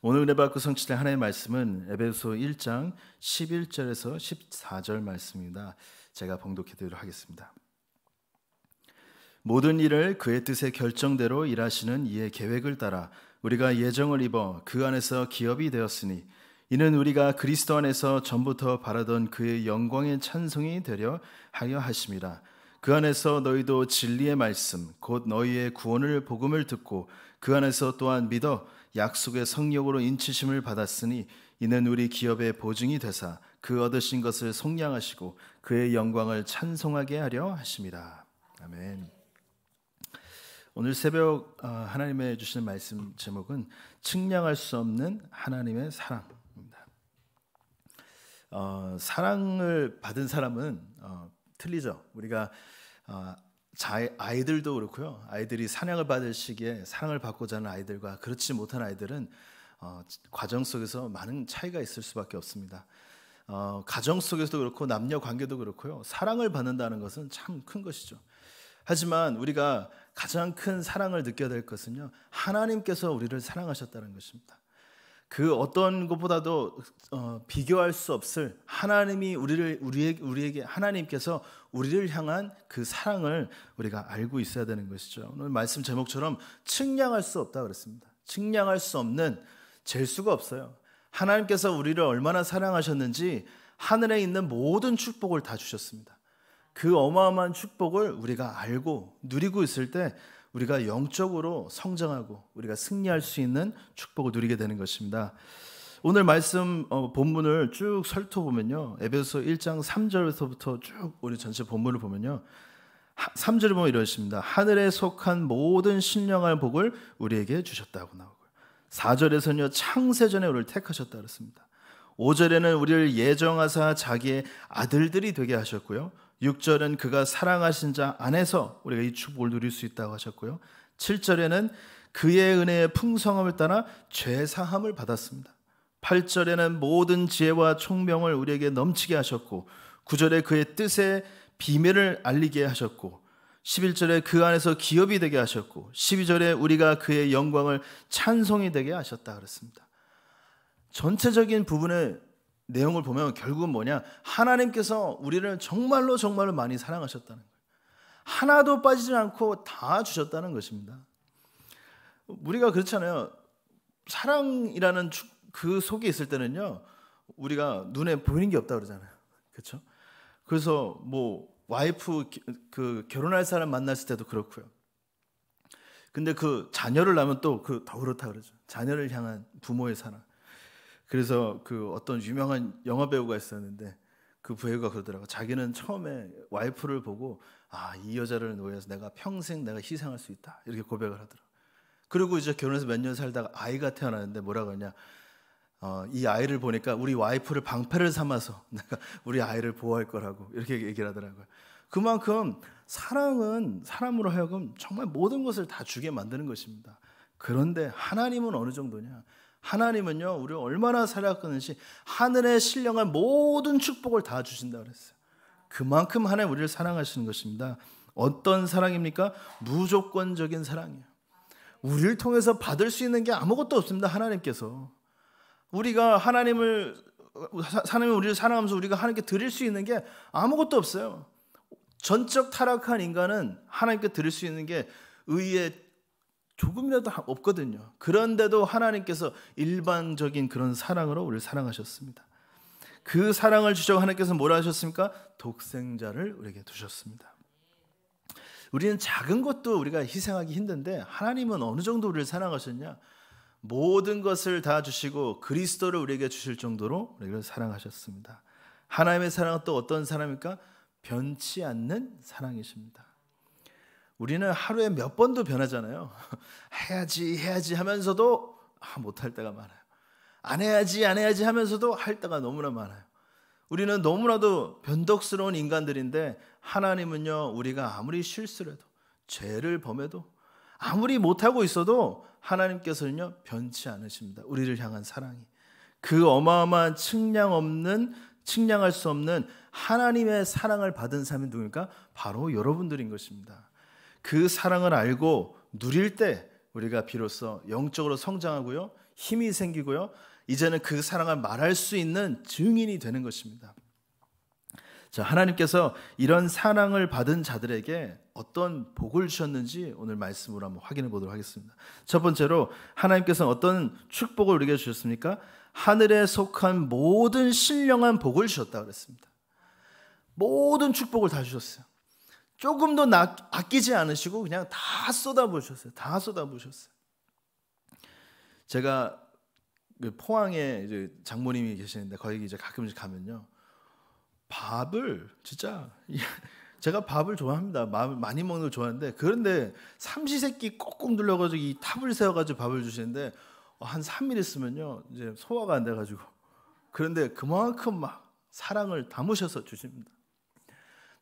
오늘 은혜 받고 성취될 하나님의 말씀은 에베소 1장 11절에서 14절 말씀입니다. 제가 봉독해 드리도록 하겠습니다. 모든 일을 그의 뜻의 결정대로 일하시는 이의 계획을 따라 우리가 예정을 입어 그 안에서 기업이 되었으니 이는 우리가 그리스도 안에서 전부터 바라던 그의 영광의 찬송이 되려 하여 하심이라. 그 안에서 너희도 진리의 말씀 곧 너희의 구원을 복음을 듣고 그 안에서 또한 믿어 약속의 성령으로 인치심을 받았으니 이는 우리 기업의 보증이 되사 그 얻으신 것을 속량하시고 그의 영광을 찬송하게 하려 하심이라. 아멘. 오늘 새벽 어, 하나님의 주시는 말씀 제목은 측량할 수 없는 하나님의 사랑입니다. 어, 사랑을 받은 사람은 어, 틀리죠. 우리가 어, 자, 아이들도 그렇고요. 아이들이 사냥을 받을 시기에 사랑을 받고자 하는 아이들과 그렇지 못한 아이들은 어, 과정 속에서 많은 차이가 있을 수밖에 없습니다. 어, 가정 속에서도 그렇고 남녀 관계도 그렇고요. 사랑을 받는다는 것은 참 큰 것이죠. 하지만 우리가 가장 큰 사랑을 느껴야 될 것은요. 하나님께서 우리를 사랑하셨다는 것입니다. 그 어떤 것보다도 어, 비교할 수 없을 하나님이 우리를 우리에게, 우리에게 하나님께서 우리를 향한 그 사랑을 우리가 알고 있어야 되는 것이죠. 오늘 말씀 제목처럼 측량할 수 없다 그랬습니다. 측량할 수 없는 잴 수가 없어요. 하나님께서 우리를 얼마나 사랑하셨는지 하늘에 있는 모든 축복을 다 주셨습니다. 그 어마어마한 축복을 우리가 알고 누리고 있을 때 우리가 영적으로 성장하고 우리가 승리할 수 있는 축복을 누리게 되는 것입니다. 오늘 말씀 어, 본문을 쭉 살펴보면요. 에베소 1장 3절에서부터 쭉 우리 전체 본문을 보면요. 3절을 보면 이러십니다. 하늘에 속한 모든 신령한 복을 우리에게 주셨다고 나오고요. 4절에서는요. 창세전에 우리를 택하셨다 그랬습니다. 5절에는 우리를 예정하사 자기의 아들들이 되게 하셨고요. 6절은 그가 사랑하신 자 안에서 우리가 이 축복을 누릴 수 있다고 하셨고요. 7절에는 그의 은혜의 풍성함을 따라 죄 사함을 받았습니다. 8절에는 모든 지혜와 총명을 우리에게 넘치게 하셨고 9절에 그의 뜻의 비밀을 알리게 하셨고 11절에 그 안에서 기업이 되게 하셨고 12절에 우리가 그의 영광을 찬송이 되게 하셨다 그랬습니다. 전체적인 부분의 내용을 보면 결국은 뭐냐? 하나님께서 우리를 정말로 정말로 많이 사랑하셨다는 거예요. 하나도 빠지지 않고 다 주셨다는 것입니다. 우리가 그렇잖아요. 사랑이라는 그 속에 있을 때는요. 우리가 눈에 보이는 게 없다 그러잖아요. 그렇죠? 그래서 뭐 와이프 그 결혼할 사람 만났을 때도 그렇고요. 근데 그 자녀를 낳으면 또 그 더 그렇다 그러죠. 자녀를 향한 부모의 사랑. 그래서 그 어떤 유명한 영화 배우가 있었는데 그 배우가 그러더라고. 자기는 처음에 와이프를 보고 아, 이 여자를 위해서 내가 평생 내가 희생할 수 있다. 이렇게 고백을 하더라. 그리고 이제 결혼해서 몇 년 살다가 아이가 태어나는데 뭐라고 하냐. 어, 이 아이를 보니까 우리 와이프를 방패를 삼아서 내가 우리 아이를 보호할 거라고 이렇게 얘기를 하더라고요. 그만큼 사랑은 사람으로 하여금 정말 모든 것을 다 주게 만드는 것입니다. 그런데 하나님은 어느 정도냐? 하나님은요, 우리 얼마나 사랑하는지 하늘의 신령한 모든 축복을 다 주신다 그랬어요. 그만큼 하나님 우리를 사랑하시는 것입니다. 어떤 사랑입니까? 무조건적인 사랑이에요. 우리를 통해서 받을 수 있는 게 아무것도 없습니다. 하나님께서. 우리가 하나님을 하나님 우리를 사랑하면서 우리가 하나님께 드릴 수 있는 게 아무것도 없어요. 전적 타락한 인간은 하나님께 드릴 수 있는 게 의의 조금이라도 없거든요. 그런데도 하나님께서 일반적인 그런 사랑으로 우리를 사랑하셨습니다. 그 사랑을 주셔 하나님께서 뭐라 하셨습니까? 독생자를 우리에게 두셨습니다. 우리는 작은 것도 우리가 희생하기 힘든데 하나님은 어느 정도 우리를 사랑하셨냐? 모든 것을 다 주시고 그리스도를 우리에게 주실 정도로 우리를 사랑하셨습니다. 하나님의 사랑은 또 어떤 사랑입니까? 변치 않는 사랑이십니다. 우리는 하루에 몇 번도 변하잖아요. 해야지, 해야지 하면서도 아, 못할 때가 많아요. 안 해야지, 안 해야지 하면서도 할 때가 너무나 많아요. 우리는 너무나도 변덕스러운 인간들인데 하나님은요, 우리가 아무리 실수를 해도, 죄를 범해도, 아무리 못하고 있어도 하나님께서는요, 변치 않으십니다. 우리를 향한 사랑이. 그 어마어마한 측량 없는, 측량할 수 없는 하나님의 사랑을 받은 사람이 누구니까? 바로 여러분들인 것입니다. 그 사랑을 알고 누릴 때 우리가 비로소 영적으로 성장하고요. 힘이 생기고요. 이제는 그 사랑을 말할 수 있는 증인이 되는 것입니다. 자, 하나님께서 이런 사랑을 받은 자들에게 어떤 복을 주셨는지 오늘 말씀으로 한번 확인해 보도록 하겠습니다. 첫 번째로 하나님께서 어떤 축복을 우리에게 주셨습니까? 하늘에 속한 모든 신령한 복을 주셨다 그랬습니다. 모든 축복을 다 주셨어요. 조금도 아끼지 않으시고 그냥 다 쏟아부으셨어요. 다 쏟아부으셨어요. 제가 그 포항에 이제 장모님이 계시는데 거기 이제 가끔씩 가면요. 밥을 진짜 제가 밥을 좋아합니다. 많이 먹는 걸 좋아하는데 그런데 삼시세끼 꼭꼭 눌러가지고 이 탑을 세워가지고 밥을 주시는데 한 3일 있으면요 이제 소화가 안 돼가지고 그런데 그만큼 막 사랑을 담으셔서 주십니다.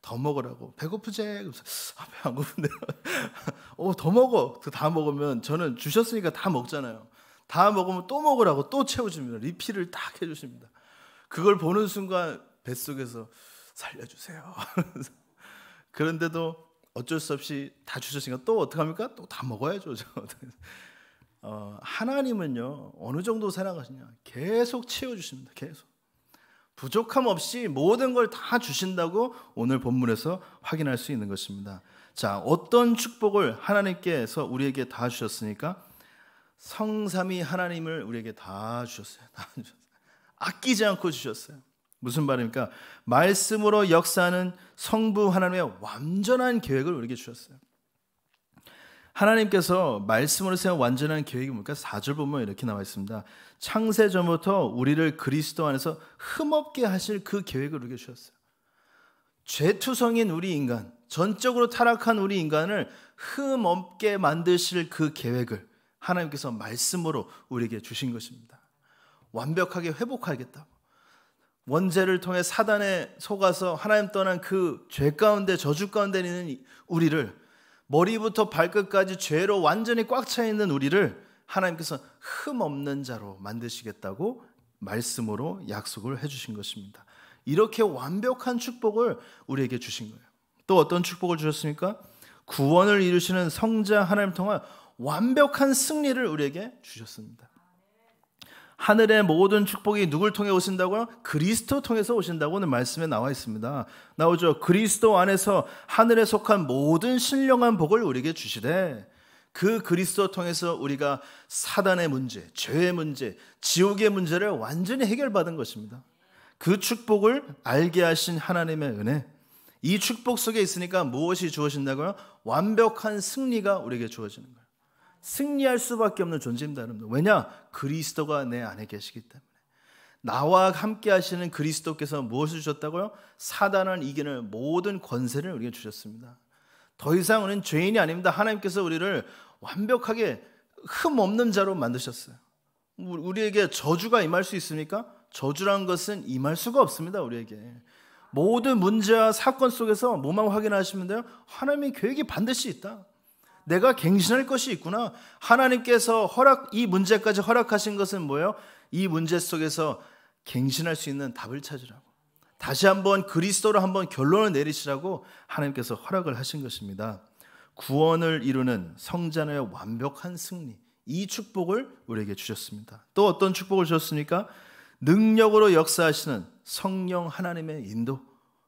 더 먹으라고 배고프지? 아, 배 안 고픈데. 어, 더 먹어. 다 먹으면 저는 주셨으니까 다 먹잖아요. 다 먹으면 또 먹으라고 또 채워줍니다. 리필을 딱 해주십니다. 그걸 보는 순간 뱃속에서 살려주세요. 그런데도 어쩔 수 없이 다 주셨으니까 또 어떡합니까? 또 다 먹어야죠. 어, 하나님은요 어느 정도 사랑하시냐 계속 채워주십니다. 계속 부족함 없이 모든 걸 다 주신다고 오늘 본문에서 확인할 수 있는 것입니다. 자 어떤 축복을 하나님께서 우리에게 다 주셨으니까 성삼이 하나님을 우리에게 다 주셨어요. 다 주셨어요. 아끼지 않고 주셨어요. 무슨 말입니까? 말씀으로 역사하는 성부 하나님의 완전한 계획을 우리에게 주셨어요. 하나님께서 말씀으로 세운 완전한 계획이 뭡니까? 4절 보면 이렇게 나와 있습니다. 창세 전부터 우리를 그리스도 안에서 흠없게 하실 그 계획을 우리에게 주셨어요. 죄투성인 우리 인간, 전적으로 타락한 우리 인간을 흠없게 만드실 그 계획을 하나님께서 말씀으로 우리에게 주신 것입니다. 완벽하게 회복하겠다. 원죄를 통해 사단에 속아서 하나님 떠난 그 죄 가운데 저주 가운데 있는 우리를 머리부터 발끝까지 죄로 완전히 꽉 차 있는 우리를 하나님께서 흠 없는 자로 만드시겠다고 말씀으로 약속을 해 주신 것입니다. 이렇게 완벽한 축복을 우리에게 주신 거예요. 또 어떤 축복을 주셨습니까? 구원을 이루시는 성자 하나님 통한 완벽한 승리를 우리에게 주셨습니다. 하늘의 모든 축복이 누굴 통해 오신다고요? 그리스도 통해서 오신다고는 말씀에 나와 있습니다. 나오죠. 그리스도 안에서 하늘에 속한 모든 신령한 복을 우리에게 주시되 그 그리스도 통해서 우리가 사단의 문제, 죄의 문제, 지옥의 문제를 완전히 해결받은 것입니다. 그 축복을 알게 하신 하나님의 은혜. 이 축복 속에 있으니까 무엇이 주어진다고요? 완벽한 승리가 우리에게 주어지는 거예요. 승리할 수밖에 없는 존재입니다, 여러분. 왜냐? 그리스도가 내 안에 계시기 때문에. 나와 함께 하시는 그리스도께서 무엇을 주셨다고요? 사단을 이기는 모든 권세를 우리에게 주셨습니다. 더 이상 우리는 죄인이 아닙니다. 하나님께서 우리를 완벽하게 흠 없는 자로 만드셨어요. 우리에게 저주가 임할 수 있습니까? 저주란 것은 임할 수가 없습니다, 우리에게. 모든 문제와 사건 속에서 뭐만 확인하시면 돼요? 하나님의 계획이 반드시 있다. 내가 갱신할 것이 있구나. 하나님께서 허락 이 문제까지 허락하신 것은 뭐예요? 이 문제 속에서 갱신할 수 있는 답을 찾으라고. 다시 한번 그리스도로 한번 결론을 내리시라고 하나님께서 허락을 하신 것입니다. 구원을 이루는 성자의 완벽한 승리. 이 축복을 우리에게 주셨습니다. 또 어떤 축복을 주셨습니까? 능력으로 역사하시는 성령 하나님의 인도.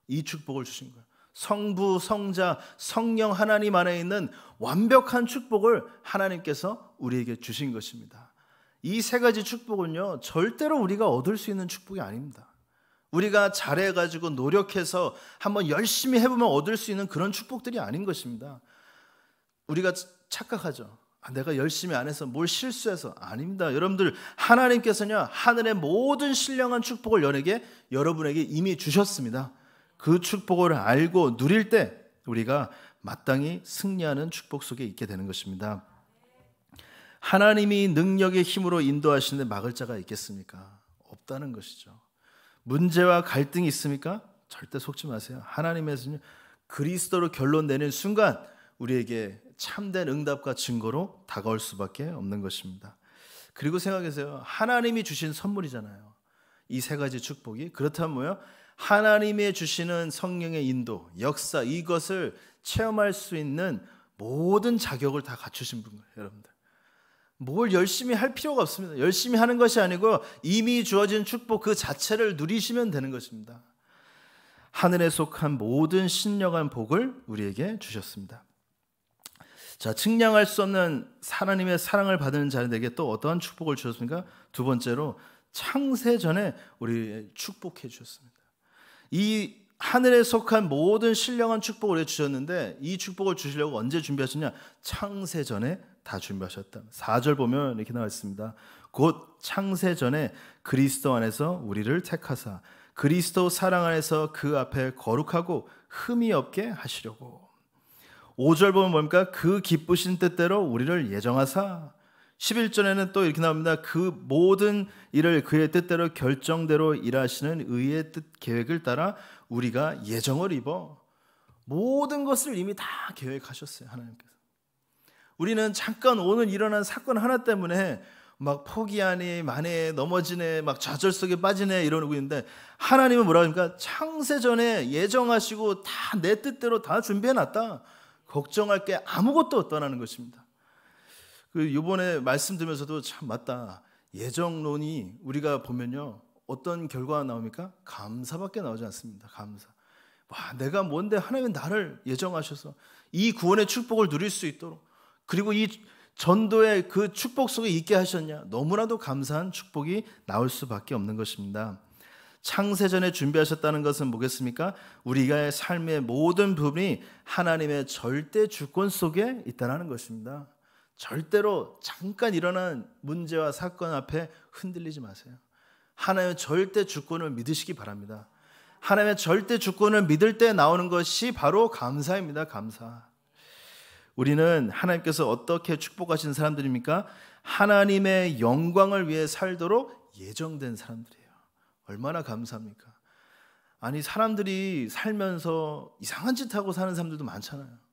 이 축복을 주신 거예요. 성부, 성자, 성령 하나님 안에 있는 완벽한 축복을 하나님께서 우리에게 주신 것입니다. 이 세 가지 축복은요, 절대로 우리가 얻을 수 있는 축복이 아닙니다. 우리가 잘해가지고 노력해서 한번 열심히 해보면 얻을 수 있는 그런 축복들이 아닌 것입니다. 우리가 착각하죠. 아, 내가 열심히 안 해서 뭘 실수해서 아닙니다. 여러분들 하나님께서냐 하늘의 모든 신령한 축복을 연에게 여러분에게 이미 주셨습니다. 그 축복을 알고 누릴 때 우리가 마땅히 승리하는 축복 속에 있게 되는 것입니다. 하나님이 능력의 힘으로 인도하시는데 막을 자가 있겠습니까? 없다는 것이죠. 문제와 갈등이 있습니까? 절대 속지 마세요. 하나님에서는 그리스도로 결론 내는 순간 우리에게 참된 응답과 증거로 다가올 수밖에 없는 것입니다. 그리고 생각하세요. 하나님이 주신 선물이잖아요. 이 세 가지 축복이 그렇다면 뭐요? 하나님의 주시는 성령의 인도, 역사 이것을 체험할 수 있는 모든 자격을 다 갖추신 분 여러분들. 뭘 열심히 할 필요가 없습니다. 열심히 하는 것이 아니고 이미 주어진 축복 그 자체를 누리시면 되는 것입니다. 하늘에 속한 모든 신령한 복을 우리에게 주셨습니다. 자, 측량할 수 없는 하나님의 사랑을 받는 자들에게 또 어떠한 축복을 주셨습니까? 두 번째로 창세 전에 우리 축복해 주셨습니다. 이 하늘에 속한 모든 신령한 축복을 주셨는데 이 축복을 주시려고 언제 준비하셨냐? 창세 전에 다 준비하셨다. 4절 보면 이렇게 나와 있습니다. 곧 창세 전에 그리스도 안에서 우리를 택하사 그리스도 사랑 안에서 그 앞에 거룩하고 흠이 없게 하시려고. 5절 보면 뭡니까? 그 기쁘신 뜻대로 우리를 예정하사 11절에는 또 이렇게 나옵니다. 그 모든 일을 그의 뜻대로 결정대로 일하시는 의의 뜻 계획을 따라 우리가 예정을 입어 모든 것을 이미 다 계획하셨어요. 하나님께서. 우리는 잠깐 오늘 일어난 사건 하나 때문에 막 포기하니 만에 넘어지네 막 좌절 속에 빠지네 이러고 있는데 하나님은 뭐라 합니까? 창세 전에 예정하시고 다 내 뜻대로 다 준비해 놨다. 걱정할 게 아무것도 없다는 것입니다. 그 요번에 말씀드리면서도 참 맞다. 예정론이 우리가 보면요. 어떤 결과가 나옵니까? 감사밖에 나오지 않습니다. 감사. 와, 내가 뭔데 하나님은 나를 예정하셔서 이 구원의 축복을 누릴 수 있도록 그리고 이 전도의 그 축복 속에 있게 하셨냐? 너무나도 감사한 축복이 나올 수밖에 없는 것입니다. 창세전에 준비하셨다는 것은 뭐겠습니까? 우리가 삶의 모든 부분이 하나님의 절대 주권 속에 있다는 것입니다. 절대로 잠깐 일어난 문제와 사건 앞에 흔들리지 마세요. 하나님의 절대 주권을 믿으시기 바랍니다. 하나님의 절대 주권을 믿을 때 나오는 것이 바로 감사입니다. 감사. 우리는 하나님께서 어떻게 축복하신 사람들입니까? 하나님의 영광을 위해 살도록 예정된 사람들이에요. 얼마나 감사합니까? 아니 사람들이 살면서 이상한 짓 하고 사는 사람들도 많잖아요.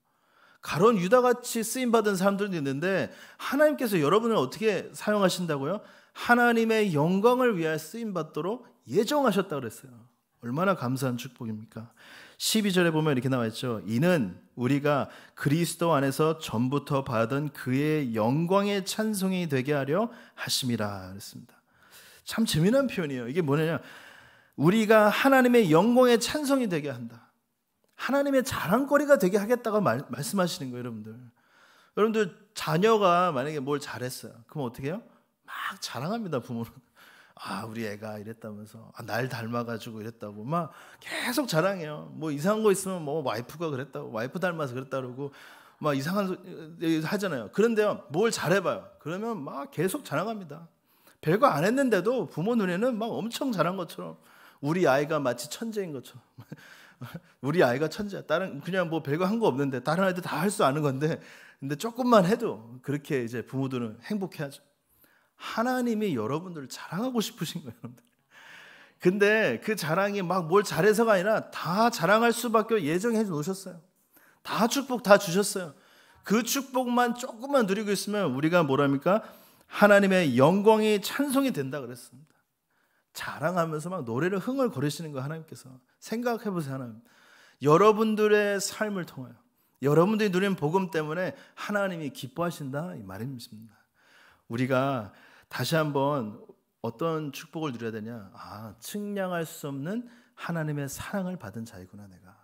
가론 유다 같이 쓰임 받은 사람들도 있는데 하나님께서 여러분을 어떻게 사용하신다고요? 하나님의 영광을 위하여 쓰임 받도록 예정하셨다 그랬어요. 얼마나 감사한 축복입니까? 12절에 보면 이렇게 나와 있죠. 이는 우리가 그리스도 안에서 전부터 받은 그의 영광의 찬송이 되게 하려 하심이라 그랬습니다. 참 재미난 표현이에요. 이게 뭐냐? 우리가 하나님의 영광의 찬송이 되게 한다. 하나님의 자랑거리가 되게 하겠다고 말, 말씀하시는 거예요, 여러분들. 여러분들 자녀가 만약에 뭘 잘했어요. 그럼 어떻게 해요? 막 자랑합니다, 부모는. 아, 우리 애가 이랬다면서. 아, 날 닮아가지고 이랬다고. 막 계속 자랑해요. 뭐 이상한 거 있으면 뭐 와이프가 그랬다고. 와이프 닮아서 그랬다 그러고. 막 이상한 얘기 하잖아요. 그런데요, 뭘 잘해봐요. 그러면 막 계속 자랑합니다. 별거 안 했는데도 부모 눈에는 막 엄청 잘한 것처럼 우리 아이가 마치 천재인 것처럼 우리 아이가 천재야. 다른 그냥 뭐 별거 한 거 없는데 다른 아이들 다 할 수 아는 건데 근데 조금만 해도 그렇게 이제 부모들은 행복해하죠. 하나님이 여러분들을 자랑하고 싶으신 거예요, 여러분들. 근데 그 자랑이 막 뭘 잘해서가 아니라 다 자랑할 수밖에 예정해 놓으셨어요. 다 축복 다 주셨어요. 그 축복만 조금만 누리고 있으면 우리가 뭐랍니까? 하나님의 영광이 찬송이 된다 그랬습니다. 자랑하면서 막 노래를 흥을 거리시는 거 하나님께서 생각해 보세요 하나님. 여러분들의 삶을 통하여 여러분들이 누린 복음 때문에 하나님이 기뻐하신다 이 말입니다. 우리가 다시 한번 어떤 축복을 누려야 되냐? 아, 측량할 수 없는 하나님의 사랑을 받은 자이구나 내가.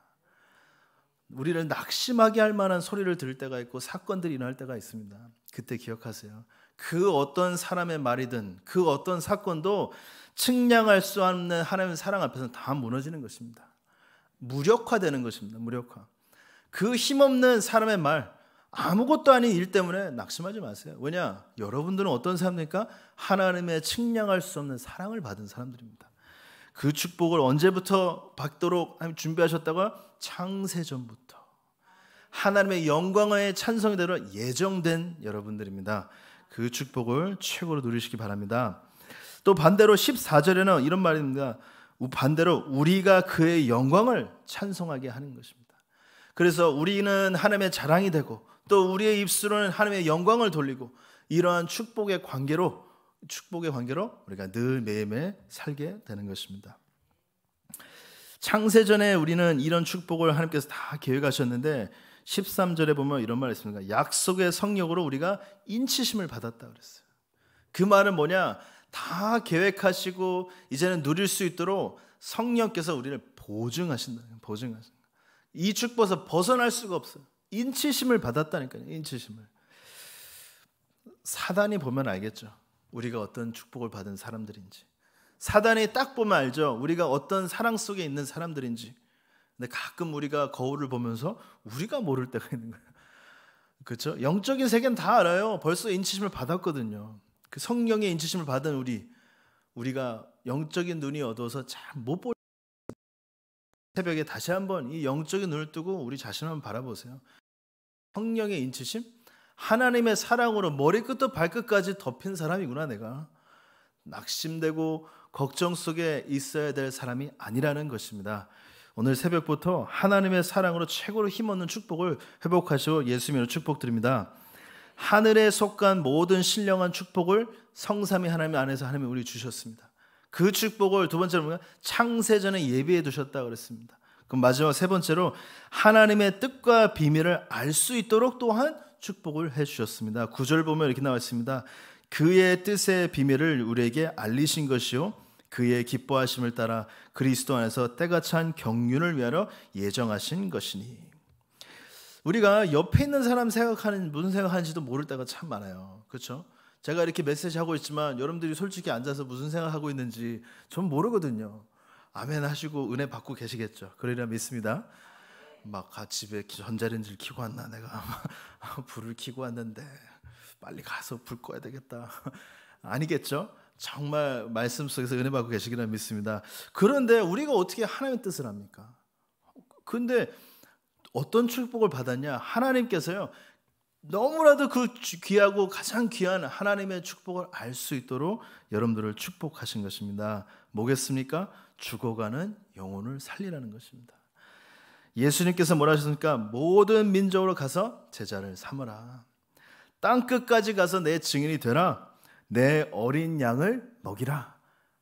우리를 낙심하게 할 만한 소리를 들을 때가 있고 사건들이 일어날 때가 있습니다. 그때 기억하세요. 그 어떤 사람의 말이든 그 어떤 사건도 측량할 수 없는 하나님의 사랑 앞에서 다 무너지는 것입니다. 무력화되는 것입니다. 무력화. 그 힘없는 사람의 말, 아무것도 아닌 일 때문에 낙심하지 마세요. 왜냐? 여러분들은 어떤 사람입니까? 하나님의 측량할 수 없는 사랑을 받은 사람들입니다. 그 축복을 언제부터 받도록 준비하셨다고? 창세전부터. 하나님의 영광의 찬성대로 예정된 여러분들입니다. 그 축복을 최고로 누리시기 바랍니다. 또 반대로 14절에는 이런 말입니다. 반대로 우리가 그의 영광을 찬송하게 하는 것입니다. 그래서 우리는 하나님의 자랑이 되고 또 우리의 입술은 하나님의 영광을 돌리고 이러한 축복의 관계로 축복의 관계로 우리가 늘 매일매일 살게 되는 것입니다. 창세전에 우리는 이런 축복을 하나님께서 다 계획하셨는데 13절에 보면 이런 말이 있습니다. 약속의 성령으로 우리가 인치심을 받았다 그랬어요. 그 말은 뭐냐? 다 계획하시고 이제는 누릴 수 있도록 성령께서 우리를 보증하신다. 보증하신다. 이 축복에서 벗어날 수가 없어요. 인치심을 받았다니까요. 인치심을. 사단이 보면 알겠죠. 우리가 어떤 축복을 받은 사람들인지. 사단이 딱 보면 알죠. 우리가 어떤 사랑 속에 있는 사람들인지. 근데 가끔 우리가 거울을 보면서 우리가 모를 때가 있는 거예요. 그렇죠? 영적인 세계는 다 알아요. 벌써 인치심을 받았거든요. 그 성령의 인치심을 받은 우리 우리가 영적인 눈이 어두워서 잘못볼 새벽에 다시 한번 이 영적인 눈을 뜨고 우리 자신을 한번 바라보세요. 성령의 인치심? 하나님의 사랑으로 머리끝부터 발끝까지 덮인 사람이구나 내가. 낙심되고 걱정 속에 있어야 될 사람이 아니라는 것입니다. 오늘 새벽부터 하나님의 사랑으로 최고로 힘없는 축복을 회복하시고 예수님으로 축복드립니다. 하늘에 속한 모든 신령한 축복을 성삼위 하나님 안에서 하나님이 우리 주셨습니다. 그 축복을 두 번째로 보면 창세전에 예비해 두셨다 그랬습니다. 그럼 마지막 세 번째로 하나님의 뜻과 비밀을 알 수 있도록 또한 축복을 해 주셨습니다. 구절 보면 이렇게 나와 있습니다. 그의 뜻의 비밀을 우리에게 알리신 것이요 그의 기뻐하심을 따라 그리스도 안에서 때가 찬 경륜을 위하여 예정하신 것이니 우리가 옆에 있는 사람 생각하는 무슨 생각하는지도 모를 때가 참 많아요. 그렇죠? 제가 이렇게 메시지 하고 있지만 여러분들이 솔직히 앉아서 무슨 생각하고 있는지 전 모르거든요. 아멘 하시고 은혜 받고 계시겠죠. 그러리라 믿습니다. 막 집에 전자레인지를 켜고 왔나 내가 불을 켜고 왔는데 빨리 가서 불 꺼야 되겠다. 아니겠죠? 정말 말씀 속에서 은혜 받고 계시기를 믿습니다. 그런데 우리가 어떻게 하나님의 뜻을 합니까? 근데 어떤 축복을 받았냐? 하나님께서요. 너무나도 그 귀하고 가장 귀한 하나님의 축복을 알 수 있도록 여러분들을 축복하신 것입니다. 뭐겠습니까? 죽어가는 영혼을 살리라는 것입니다. 예수님께서 뭐라 하셨습니까? 모든 민족으로 가서 제자를 삼으라. 땅 끝까지 가서 내 증인이 되라. 내 어린 양을 먹이라.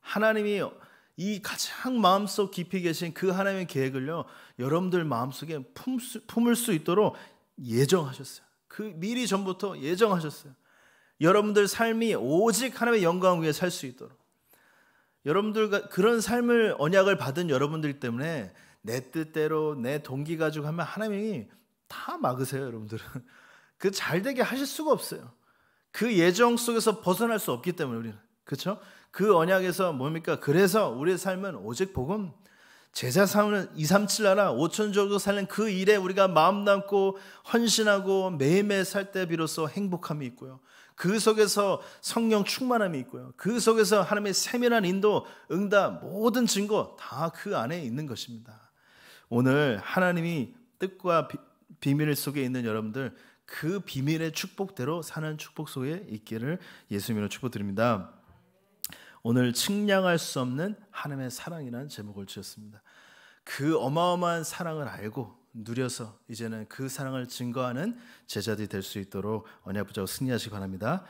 하나님이 이 가장 마음속 깊이 계신 그 하나님의 계획을요, 여러분들 마음속에 품을 수 있도록 예정하셨어요. 그 미리 전부터 예정하셨어요. 여러분들 삶이 오직 하나님의 영광 위에 살 수 있도록. 여러분들과 그런 삶을 언약을 받은 여러분들 때문에 내 뜻대로 내 동기 가지고 하면 하나님이 다 막으세요, 여러분들은. 그 잘 되게 하실 수가 없어요. 그 예정 속에서 벗어날 수 없기 때문에 우리는. 그렇죠? 그 언약에서 뭡니까? 그래서 우리의 삶은 오직 복음 제자 삼는 2, 3, 7 나라 5천 정도 살는 그 일에 우리가 마음 담고 헌신하고 매일매일 살 때 비로소 행복함이 있고요. 그 속에서 성령 충만함이 있고요. 그 속에서 하나님의 세밀한 인도, 응답, 모든 증거 다 그 안에 있는 것입니다. 오늘 하나님이 뜻과 비, 비밀 속에 있는 여러분들 그 비밀의 축복대로 사는 축복 속에 있기를 예수님으로 축복드립니다. 오늘 측량할 수 없는 하나님의 사랑이라는 제목을 지었습니다. 그 어마어마한 사랑을 알고 누려서 이제는 그 사랑을 증거하는 제자들이 될 수 있도록 언약 붙잡고 승리하시기 바랍니다.